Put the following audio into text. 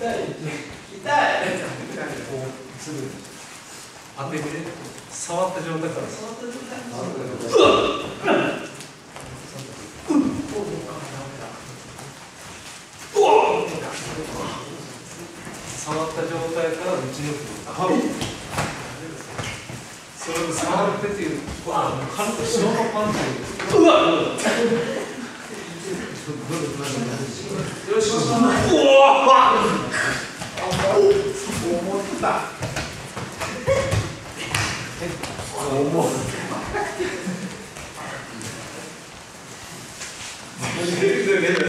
痛い痛いこうすぐ当てて触った状態から触った状態触った状態から打ち抜くそれを触ってっていう軽く白のパンチうわよし思っさ重い Thank you.